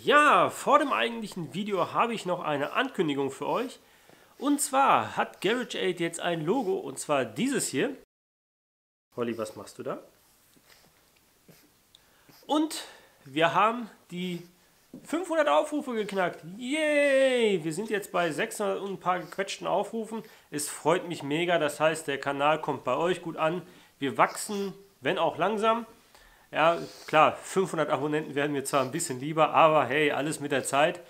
Ja, vor dem eigentlichen Video habe ich noch eine Ankündigung für euch. Und zwar hat GarageAid jetzt ein Logo, und zwar dieses hier. Holly, was machst du da? Und wir haben die 500 Aufrufe geknackt. Yay! Wir sind jetzt bei 600 und ein paar gequetschten Aufrufen. Es freut mich mega. Das heißt, der Kanal kommt bei euch gut an. Wir wachsen, wenn auch langsam. Ja, klar, 500 Abonnenten werden mir zwar ein bisschen lieber, aber hey, alles mit der Zeit.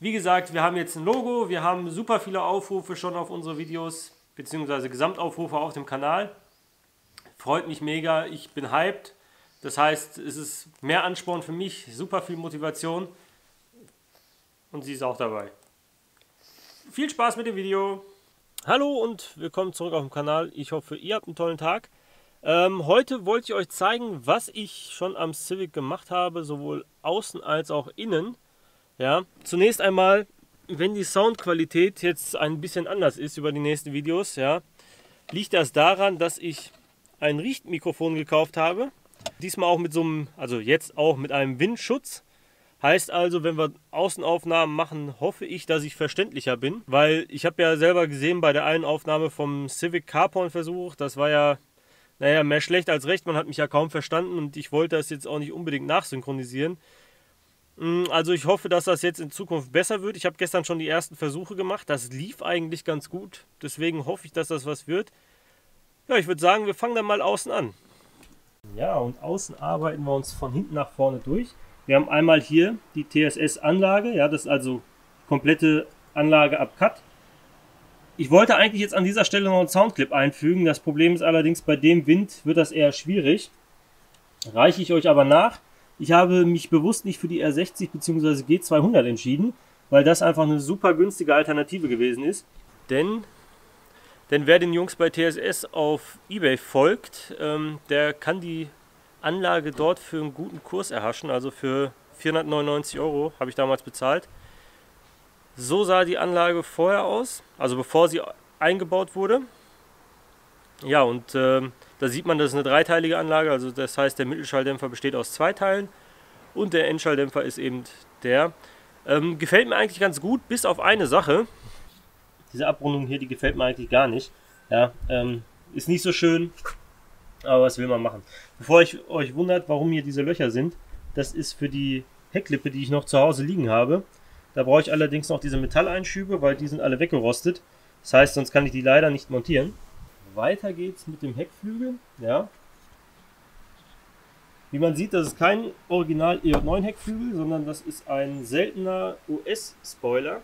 Wie gesagt, wir haben jetzt ein Logo, wir haben super viele Aufrufe schon auf unsere Videos, beziehungsweise Gesamtaufrufe auf dem Kanal. Freut mich mega, ich bin hyped. Das heißt, es ist mehr Ansporn für mich, super viel Motivation und sie ist auch dabei. Viel Spaß mit dem Video. Hallo und willkommen zurück auf dem Kanal. Ich hoffe, ihr habt einen tollen Tag. Ähm, heute wollte ich euch zeigen, was ich schon am Civic gemacht habe, sowohl außen als auch innen. Ja, zunächst einmal, wenn die Soundqualität jetzt ein bisschen anders ist über die nächsten Videos, ja, liegt das daran, dass ich ein Richtmikrofon gekauft habe. Diesmal auch mit so einem, also jetzt auch mit einem Windschutz. Heißt also, wenn wir Außenaufnahmen machen, hoffe ich, dass ich verständlicher bin. Weil ich habe ja selber gesehen bei der einen Aufnahme vom Civic Carporn Versuch, das war ja naja, mehr schlecht als recht, man hat mich ja kaum verstanden und ich wollte das jetzt auch nicht unbedingt nachsynchronisieren. Mm, also ich hoffe, dass das jetzt in Zukunft besser wird. Ich habe gestern schon die ersten Versuche gemacht. Das lief eigentlich ganz gut. Deswegen hoffe ich, dass das was wird. Ja, ich würde sagen, wir fangen dann mal außen an. Ja, und außen arbeiten wir uns von hinten nach vorne durch. Wir haben einmal hier die TSS-Anlage. Ja, das ist also komplette Anlage ab Cut. Ich wollte eigentlich jetzt an dieser Stelle noch einen Soundclip einfügen. Das Problem ist allerdings, bei dem Wind wird das eher schwierig. Reiche ich euch aber nach. Ich habe mich bewusst nicht für die R60 bzw. G200 entschieden, weil das einfach eine super günstige Alternative gewesen ist. Denn, denn wer den Jungs bei TSS auf Ebay folgt, ähm, der kann die Anlage dort für einen guten Kurs erhaschen. Also für 499 Euro habe ich damals bezahlt. So sah die Anlage vorher aus, also bevor sie eingebaut wurde. Ja, und äh, da sieht man, das ist eine dreiteilige Anlage, also das heißt, der Mittelschalldämpfer besteht aus zwei Teilen und der Endschalldämpfer ist eben der. Ähm, gefällt mir eigentlich ganz gut, bis auf eine Sache. Diese Abrundung hier, die gefällt mir eigentlich gar nicht. Ja, ähm, ist nicht so schön, aber was will man machen? Bevor ich euch wundert, warum hier diese Löcher sind, das ist für die Hecklippe, die ich noch zu Hause liegen habe. Da brauche ich allerdings noch diese Metalleinschübe, weil die sind alle weggerostet. Das heißt, sonst kann ich die leider nicht montieren. Weiter geht's mit dem Heckflügel. Ja. Wie man sieht, das ist kein Original EJ9 Heckflügel, sondern das ist ein seltener US-Spoiler.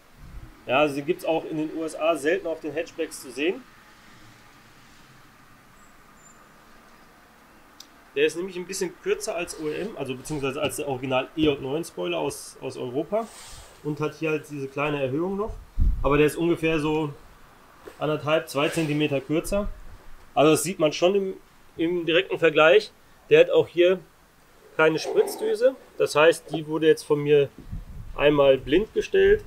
Ja, also den gibt es auch in den USA selten auf den Hatchbacks zu sehen. Der ist nämlich ein bisschen kürzer als OEM, also beziehungsweise als der Original EJ9 Spoiler aus, aus Europa und hat hier halt diese kleine Erhöhung noch. Aber der ist ungefähr so anderthalb, zwei Zentimeter kürzer. Also das sieht man schon im, im direkten Vergleich. Der hat auch hier keine Spritzdüse. Das heißt, die wurde jetzt von mir einmal blind gestellt.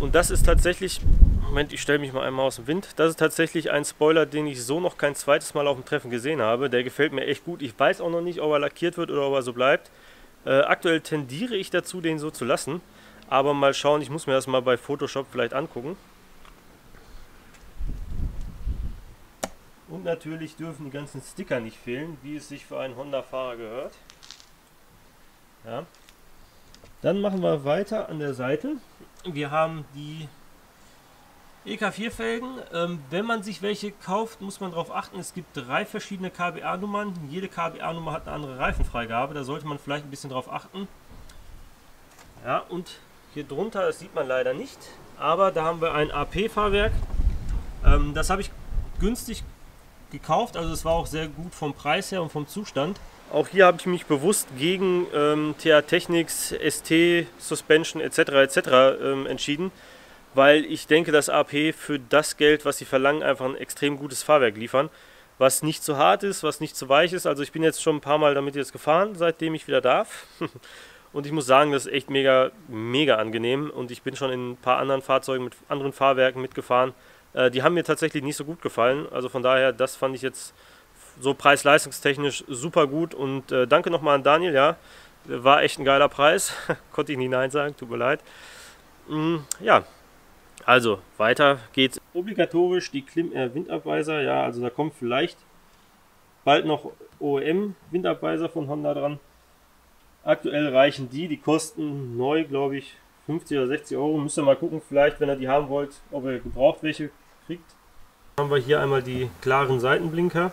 Und das ist tatsächlich, Moment, ich stelle mich mal einmal aus dem Wind. Das ist tatsächlich ein Spoiler, den ich so noch kein zweites Mal auf dem Treffen gesehen habe. Der gefällt mir echt gut. Ich weiß auch noch nicht, ob er lackiert wird oder ob er so bleibt. Äh, aktuell tendiere ich dazu, den so zu lassen. Aber mal schauen, ich muss mir das mal bei Photoshop vielleicht angucken. Und natürlich dürfen die ganzen Sticker nicht fehlen, wie es sich für einen Honda-Fahrer gehört. Ja. Dann machen wir weiter an der Seite. Wir haben die EK4-Felgen. Ähm, wenn man sich welche kauft, muss man darauf achten, es gibt drei verschiedene KBA-Nummern. Jede KBA-Nummer hat eine andere Reifenfreigabe. Da sollte man vielleicht ein bisschen drauf achten. Ja, und hier drunter, das sieht man leider nicht, aber da haben wir ein AP-Fahrwerk. Ähm, das habe ich günstig gekauft, also es war auch sehr gut vom Preis her und vom Zustand. Auch hier habe ich mich bewusst gegen ähm, TA Technics, ST, Suspension etc. etc. Ähm, entschieden, weil ich denke, dass AP für das Geld, was sie verlangen, einfach ein extrem gutes Fahrwerk liefern, was nicht zu hart ist, was nicht zu weich ist. Also ich bin jetzt schon ein paar Mal damit jetzt gefahren, seitdem ich wieder darf. Und ich muss sagen, das ist echt mega, mega angenehm. Und ich bin schon in ein paar anderen Fahrzeugen mit anderen Fahrwerken mitgefahren. Äh, die haben mir tatsächlich nicht so gut gefallen. Also von daher, das fand ich jetzt so preis-leistungstechnisch super gut. Und äh, danke nochmal an Daniel, ja. War echt ein geiler Preis. Konnte ich nicht Nein sagen, tut mir leid. Mm, ja, also weiter geht's. Obligatorisch die Klim Air Windabweiser. Ja, also da kommt vielleicht bald noch OEM Windabweiser von Honda dran. Aktuell reichen die, die kosten neu, glaube ich, 50 oder 60 Euro. Müsst ihr mal gucken, vielleicht, wenn ihr die haben wollt, ob ihr gebraucht welche kriegt. Dann haben wir hier einmal die klaren Seitenblinker.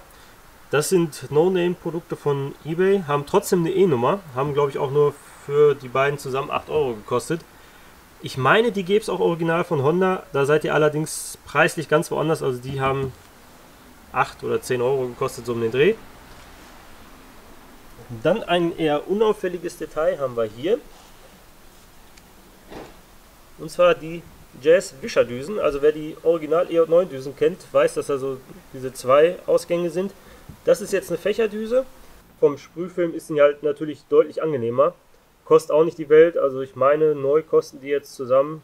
Das sind No-Name-Produkte von eBay, haben trotzdem eine E-Nummer, haben glaube ich auch nur für die beiden zusammen 8 Euro gekostet. Ich meine, die gäbe es auch original von Honda, da seid ihr allerdings preislich ganz woanders, also die haben 8 oder 10 Euro gekostet, so um den Dreh. Dann ein eher unauffälliges Detail haben wir hier. Und zwar die Jazz Wischerdüsen. Also wer die Original EJ9 Düsen kennt, weiß, dass da so diese zwei Ausgänge sind. Das ist jetzt eine Fächerdüse. Vom Sprühfilm ist sie halt natürlich deutlich angenehmer. Kostet auch nicht die Welt. Also ich meine, neu kosten die jetzt zusammen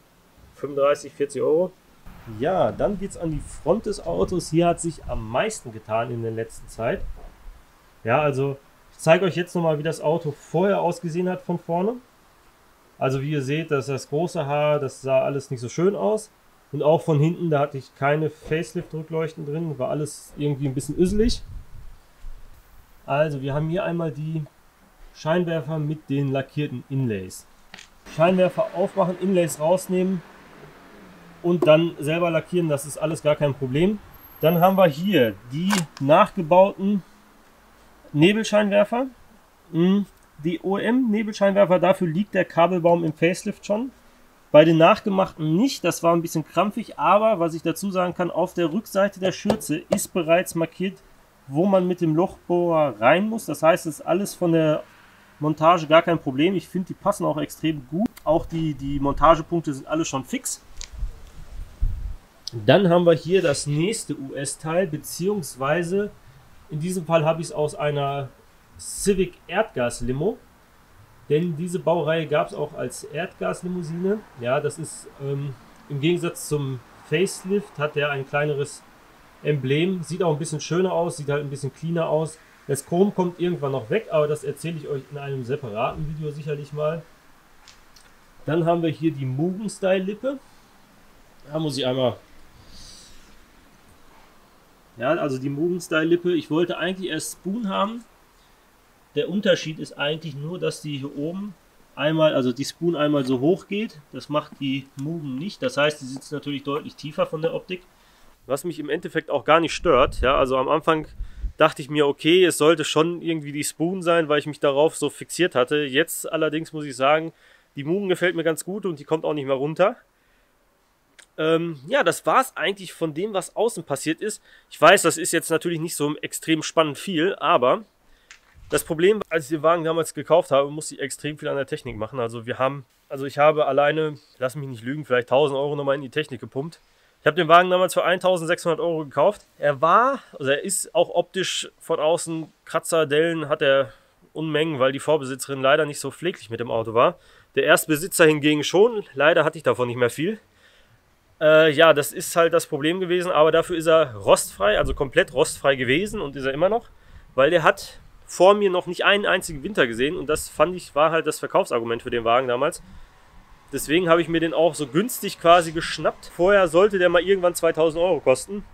35, 40 Euro. Ja, dann geht es an die Front des Autos. Hier hat sich am meisten getan in der letzten Zeit. Ja, also zeige euch jetzt nochmal, wie das Auto vorher ausgesehen hat von vorne. Also wie ihr seht, das ist das große Haar, das sah alles nicht so schön aus. Und auch von hinten, da hatte ich keine Facelift-Rückleuchten drin, war alles irgendwie ein bisschen üsselig. Also wir haben hier einmal die Scheinwerfer mit den lackierten Inlays. Scheinwerfer aufmachen, Inlays rausnehmen und dann selber lackieren, das ist alles gar kein Problem. Dann haben wir hier die nachgebauten Nebelscheinwerfer. Hm, die OM-Nebelscheinwerfer, dafür liegt der Kabelbaum im Facelift schon. Bei den nachgemachten nicht, das war ein bisschen krampfig, aber was ich dazu sagen kann, auf der Rückseite der Schürze ist bereits markiert, wo man mit dem Lochbohrer rein muss. Das heißt, es ist alles von der Montage gar kein Problem. Ich finde, die passen auch extrem gut. Auch die, die Montagepunkte sind alle schon fix. Dann haben wir hier das nächste US-Teil, beziehungsweise in diesem Fall habe ich es aus einer Civic Erdgas-Limo. Denn diese Baureihe gab es auch als Erdgaslimousine. Ja, das ist ähm, im Gegensatz zum Facelift hat der ein kleineres Emblem. Sieht auch ein bisschen schöner aus, sieht halt ein bisschen cleaner aus. Das Chrom kommt irgendwann noch weg, aber das erzähle ich euch in einem separaten Video sicherlich mal. Dann haben wir hier die Mugen Style Lippe. Da muss ich einmal ja, also die Mugen Style Lippe. Ich wollte eigentlich erst Spoon haben. Der Unterschied ist eigentlich nur, dass die hier oben einmal, also die Spoon einmal so hoch geht. Das macht die Mugen nicht. Das heißt, die sitzt natürlich deutlich tiefer von der Optik. Was mich im Endeffekt auch gar nicht stört. Ja, also am Anfang dachte ich mir, okay, es sollte schon irgendwie die Spoon sein, weil ich mich darauf so fixiert hatte. Jetzt allerdings muss ich sagen, die Mugen gefällt mir ganz gut und die kommt auch nicht mehr runter. Ähm, ja, das war es eigentlich von dem, was außen passiert ist. Ich weiß, das ist jetzt natürlich nicht so extrem spannend viel, aber das Problem, als ich den Wagen damals gekauft habe, musste ich extrem viel an der Technik machen. Also wir haben, also ich habe alleine, lass mich nicht lügen, vielleicht 1000 Euro nochmal in die Technik gepumpt. Ich habe den Wagen damals für 1600 Euro gekauft. Er war, also er ist auch optisch von außen, Kratzer, Dellen hat er Unmengen, weil die Vorbesitzerin leider nicht so pfleglich mit dem Auto war. Der Erstbesitzer hingegen schon. Leider hatte ich davon nicht mehr viel. Äh, ja, das ist halt das Problem gewesen, aber dafür ist er rostfrei, also komplett rostfrei gewesen und ist er immer noch, weil der hat vor mir noch nicht einen einzigen Winter gesehen und das fand ich, war halt das Verkaufsargument für den Wagen damals. Deswegen habe ich mir den auch so günstig quasi geschnappt. Vorher sollte der mal irgendwann 2000 Euro kosten.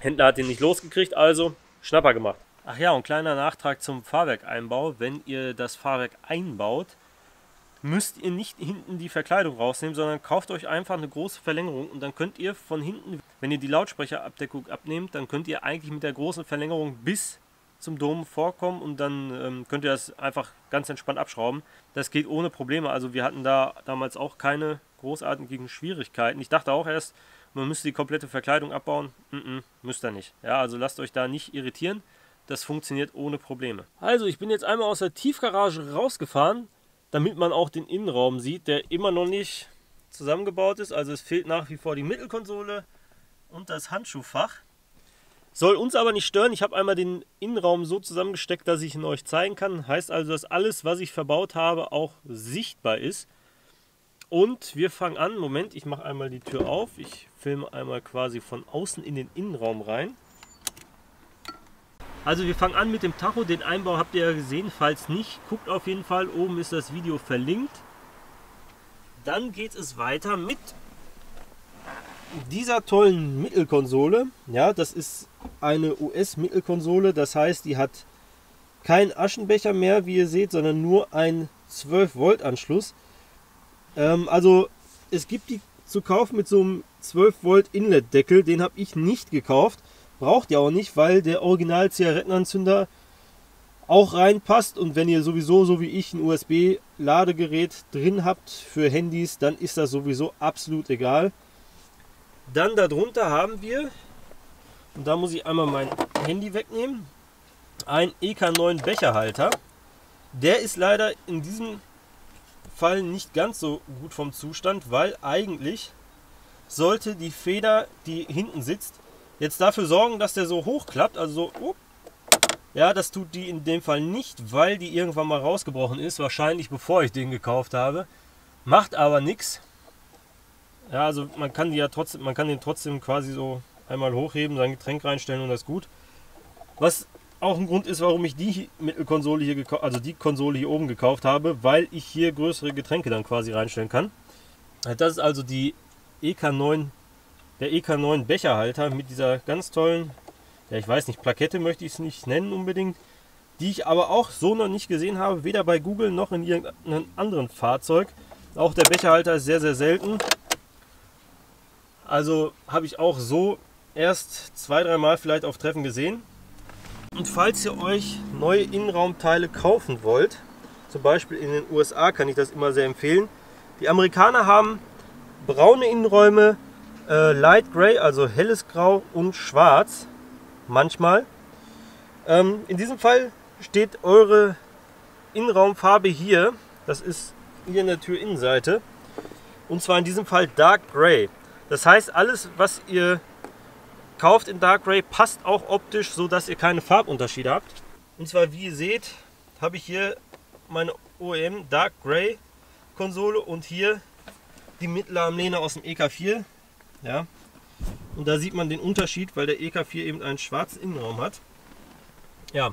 Händler hat den nicht losgekriegt, also Schnapper gemacht. Ach ja, und kleiner Nachtrag zum Fahrwerkeinbau. Wenn ihr das Fahrwerk einbaut, müsst ihr nicht hinten die Verkleidung rausnehmen, sondern kauft euch einfach eine große Verlängerung und dann könnt ihr von hinten, wenn ihr die Lautsprecherabdeckung abnehmt, dann könnt ihr eigentlich mit der großen Verlängerung bis zum Dom vorkommen und dann ähm, könnt ihr das einfach ganz entspannt abschrauben. Das geht ohne Probleme. Also wir hatten da damals auch keine großartigen Schwierigkeiten. Ich dachte auch erst, man müsste die komplette Verkleidung abbauen. Mm -mm, müsst ihr nicht. Ja, also lasst euch da nicht irritieren. Das funktioniert ohne Probleme. Also ich bin jetzt einmal aus der Tiefgarage rausgefahren damit man auch den Innenraum sieht, der immer noch nicht zusammengebaut ist. Also es fehlt nach wie vor die Mittelkonsole und das Handschuhfach. Soll uns aber nicht stören. Ich habe einmal den Innenraum so zusammengesteckt, dass ich ihn euch zeigen kann. Heißt also, dass alles, was ich verbaut habe, auch sichtbar ist. Und wir fangen an. Moment, ich mache einmal die Tür auf. Ich filme einmal quasi von außen in den Innenraum rein. Also wir fangen an mit dem Tacho. Den Einbau habt ihr ja gesehen. Falls nicht, guckt auf jeden Fall. Oben ist das Video verlinkt. Dann geht es weiter mit dieser tollen Mittelkonsole. Ja, das ist eine US-Mittelkonsole. Das heißt, die hat keinen Aschenbecher mehr, wie ihr seht, sondern nur einen 12 Volt Anschluss. Ähm, also es gibt die zu kaufen mit so einem 12 Volt Inlet Deckel. Den habe ich nicht gekauft. Braucht ihr auch nicht, weil der Original Zigarettenanzünder auch reinpasst und wenn ihr sowieso so wie ich ein USB Ladegerät drin habt für Handys, dann ist das sowieso absolut egal. Dann darunter haben wir, und da muss ich einmal mein Handy wegnehmen, ein EK9 Becherhalter. Der ist leider in diesem Fall nicht ganz so gut vom Zustand, weil eigentlich sollte die Feder, die hinten sitzt, jetzt dafür sorgen, dass der so hochklappt, also so, oh, ja, das tut die in dem Fall nicht, weil die irgendwann mal rausgebrochen ist, wahrscheinlich bevor ich den gekauft habe. Macht aber nichts. Ja, also man kann die ja trotzdem, man kann den trotzdem quasi so einmal hochheben, sein Getränk reinstellen und das ist gut. Was auch ein Grund ist, warum ich die Mittelkonsole hier also die Konsole hier oben gekauft habe, weil ich hier größere Getränke dann quasi reinstellen kann. Das ist also die EK9, der EK9 Becherhalter mit dieser ganz tollen, ja ich weiß nicht, Plakette möchte ich es nicht nennen unbedingt, die ich aber auch so noch nicht gesehen habe, weder bei Google noch in irgendeinem anderen Fahrzeug. Auch der Becherhalter ist sehr, sehr selten. Also habe ich auch so erst zwei, dreimal vielleicht auf Treffen gesehen. Und falls ihr euch neue Innenraumteile kaufen wollt, zum Beispiel in den USA kann ich das immer sehr empfehlen. Die Amerikaner haben braune Innenräume, äh, Light Gray, also helles Grau und Schwarz manchmal. Ähm, in diesem Fall steht eure Innenraumfarbe hier, das ist hier in der Türinnenseite, und zwar in diesem Fall Dark Gray. Das heißt, alles, was ihr kauft in Dark Gray, passt auch optisch, so dass ihr keine Farbunterschiede habt. Und zwar, wie ihr seht, habe ich hier meine OEM Dark Gray Konsole und hier die Mittelarmlehne aus dem EK4. Ja. Und da sieht man den Unterschied, weil der EK4 eben einen schwarzen Innenraum hat. Ja.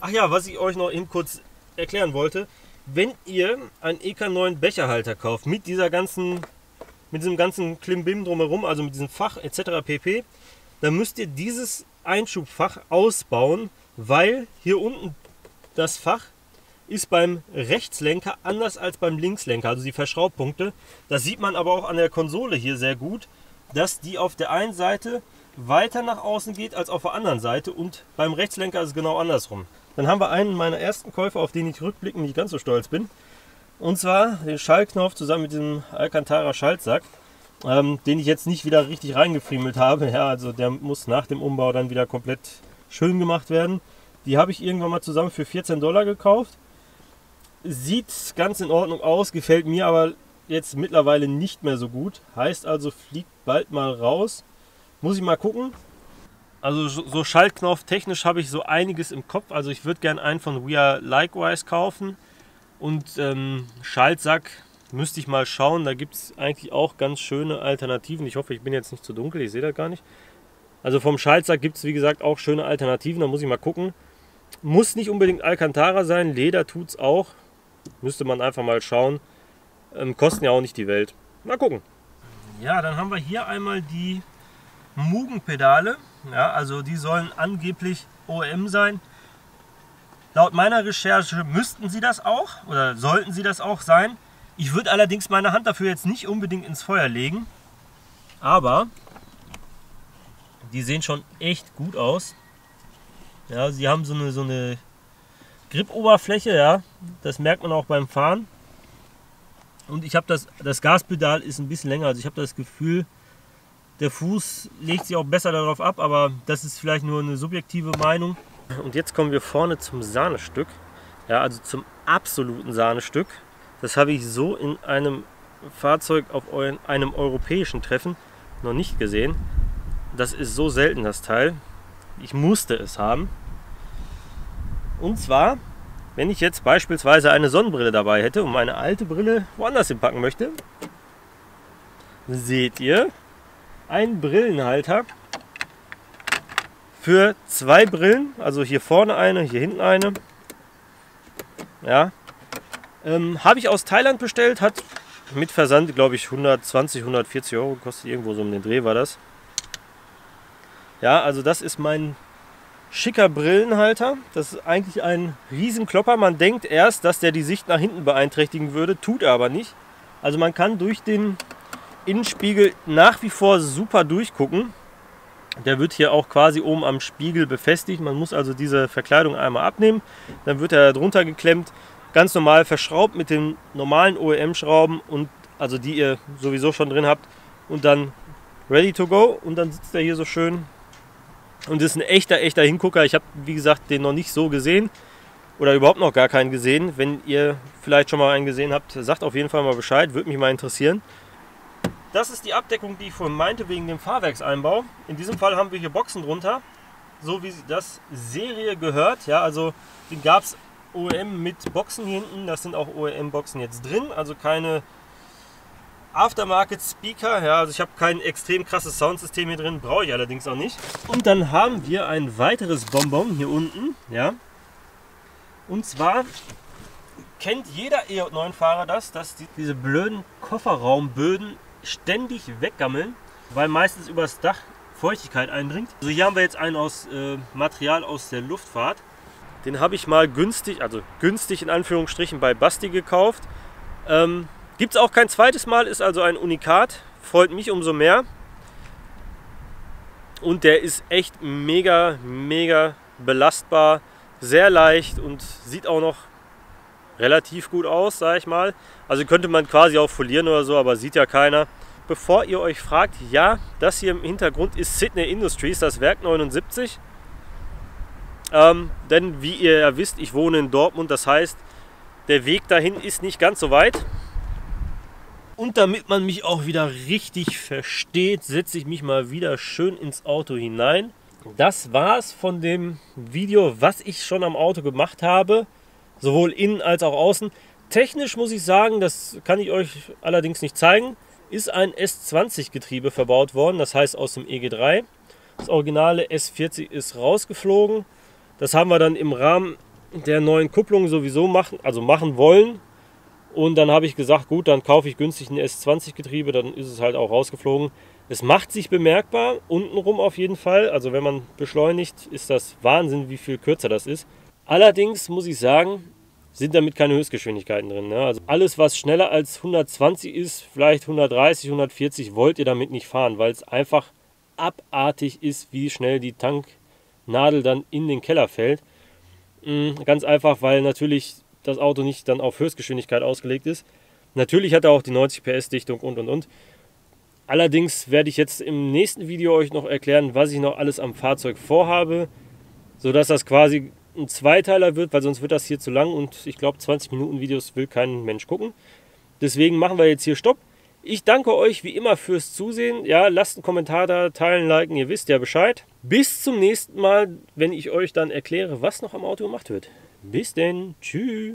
Ach ja, was ich euch noch eben kurz erklären wollte. Wenn ihr einen EK9 Becherhalter kauft mit dieser ganzen mit diesem ganzen Klimbim drumherum, also mit diesem Fach etc. pp., dann müsst ihr dieses Einschubfach ausbauen, weil hier unten das Fach ist beim Rechtslenker anders als beim Linkslenker, also die Verschraubpunkte. Das sieht man aber auch an der Konsole hier sehr gut, dass die auf der einen Seite weiter nach außen geht als auf der anderen Seite und beim Rechtslenker ist es genau andersrum. Dann haben wir einen meiner ersten Käufer, auf den ich rückblickend nicht ganz so stolz bin. Und zwar den Schallknopf zusammen mit dem Alcantara Schaltsack, ähm, den ich jetzt nicht wieder richtig reingefriemelt habe. Ja, also der muss nach dem Umbau dann wieder komplett schön gemacht werden. Die habe ich irgendwann mal zusammen für 14 Dollar gekauft. Sieht ganz in Ordnung aus, gefällt mir aber jetzt mittlerweile nicht mehr so gut. Heißt also, fliegt bald mal raus. Muss ich mal gucken. Also so Schaltknopf technisch habe ich so einiges im Kopf. Also ich würde gerne einen von We Are Likewise kaufen. Und ähm, Schaltsack müsste ich mal schauen. Da gibt es eigentlich auch ganz schöne Alternativen. Ich hoffe, ich bin jetzt nicht zu dunkel. Ich sehe das gar nicht. Also vom Schaltsack gibt es, wie gesagt, auch schöne Alternativen. Da muss ich mal gucken. Muss nicht unbedingt Alcantara sein. Leder tut es auch. Müsste man einfach mal schauen. Ähm, kosten ja auch nicht die Welt. Mal gucken. Ja, dann haben wir hier einmal die Mugen-Pedale. Ja, also die sollen angeblich OM sein. Laut meiner Recherche müssten sie das auch oder sollten sie das auch sein. Ich würde allerdings meine Hand dafür jetzt nicht unbedingt ins Feuer legen. Aber die sehen schon echt gut aus. Ja, sie haben so eine, so eine Grip-Oberfläche, ja. Das merkt man auch beim Fahren. Und ich habe das, das Gaspedal ist ein bisschen länger. Also ich habe das Gefühl, der Fuß legt sich auch besser darauf ab, aber das ist vielleicht nur eine subjektive Meinung. Und jetzt kommen wir vorne zum Sahnestück. Ja, also zum absoluten Sahnestück. Das habe ich so in einem Fahrzeug auf einem europäischen Treffen noch nicht gesehen. Das ist so selten, das Teil. Ich musste es haben. Und zwar, wenn ich jetzt beispielsweise eine Sonnenbrille dabei hätte und meine alte Brille woanders hinpacken möchte, seht ihr einen Brillenhalter für zwei Brillen, also hier vorne eine, hier hinten eine. Ja, ähm, habe ich aus Thailand bestellt, hat mit Versand, glaube ich, 120, 140 Euro gekostet, irgendwo so um den Dreh war das. Ja, also das ist mein schicker Brillenhalter. Das ist eigentlich ein Riesenklopper. Man denkt erst, dass der die Sicht nach hinten beeinträchtigen würde, tut er aber nicht. Also man kann durch den Innenspiegel nach wie vor super durchgucken. Der wird hier auch quasi oben am Spiegel befestigt. Man muss also diese Verkleidung einmal abnehmen. Dann wird er drunter geklemmt, ganz normal verschraubt mit den normalen OEM-Schrauben und also die ihr sowieso schon drin habt und dann ready to go. Und dann sitzt er hier so schön und ist ein echter, echter Hingucker. Ich habe, wie gesagt, den noch nicht so gesehen oder überhaupt noch gar keinen gesehen. Wenn ihr vielleicht schon mal einen gesehen habt, sagt auf jeden Fall mal Bescheid, würde mich mal interessieren. Das ist die Abdeckung, die ich vorhin meinte, wegen dem Fahrwerkseinbau. In diesem Fall haben wir hier Boxen drunter, so wie das Serie gehört. Ja, also den gab es OEM mit Boxen hier hinten. Das sind auch OEM-Boxen jetzt drin, also keine Aftermarket Speaker, ja, also ich habe kein extrem krasses Soundsystem hier drin, brauche ich allerdings auch nicht. Und dann haben wir ein weiteres Bonbon hier unten, ja. Und zwar kennt jeder E9-Fahrer das, dass die, diese blöden Kofferraumböden ständig weggammeln, weil meistens übers Dach Feuchtigkeit eindringt. Also hier haben wir jetzt einen aus äh, Material aus der Luftfahrt. Den habe ich mal günstig, also günstig in Anführungsstrichen bei Basti gekauft. Ähm, Gibt es auch kein zweites Mal, ist also ein Unikat. Freut mich umso mehr. Und der ist echt mega, mega belastbar, sehr leicht und sieht auch noch relativ gut aus, sage ich mal. Also könnte man quasi auch folieren oder so, aber sieht ja keiner. Bevor ihr euch fragt, ja, das hier im Hintergrund ist Sydney Industries, das Werk 79. Ähm, denn wie ihr ja wisst, ich wohne in Dortmund, das heißt, der Weg dahin ist nicht ganz so weit. Und damit man mich auch wieder richtig versteht, setze ich mich mal wieder schön ins Auto hinein. Das war es von dem Video, was ich schon am Auto gemacht habe, sowohl innen als auch außen. Technisch muss ich sagen, das kann ich euch allerdings nicht zeigen, ist ein S20 Getriebe verbaut worden, das heißt aus dem EG3. Das originale S40 ist rausgeflogen. Das haben wir dann im Rahmen der neuen Kupplung sowieso machen, also machen wollen, und dann habe ich gesagt, gut, dann kaufe ich günstig ein S20-Getriebe, dann ist es halt auch rausgeflogen. Es macht sich bemerkbar, untenrum auf jeden Fall. Also wenn man beschleunigt, ist das Wahnsinn, wie viel kürzer das ist. Allerdings muss ich sagen, sind damit keine Höchstgeschwindigkeiten drin. Ne? Also alles, was schneller als 120 ist, vielleicht 130, 140, wollt ihr damit nicht fahren, weil es einfach abartig ist, wie schnell die Tanknadel dann in den Keller fällt. Mm, ganz einfach, weil natürlich das Auto nicht dann auf Höchstgeschwindigkeit ausgelegt ist. Natürlich hat er auch die 90 PS Dichtung und und und. Allerdings werde ich jetzt im nächsten Video euch noch erklären, was ich noch alles am Fahrzeug vorhabe, sodass das quasi ein Zweiteiler wird, weil sonst wird das hier zu lang und ich glaube 20 Minuten Videos will kein Mensch gucken. Deswegen machen wir jetzt hier Stopp. Ich danke euch wie immer fürs Zusehen. Ja, lasst einen Kommentar da, teilen, liken, ihr wisst ja Bescheid. Bis zum nächsten Mal, wenn ich euch dann erkläre, was noch am Auto gemacht wird. Bis denn. Tschüss.